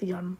Yum.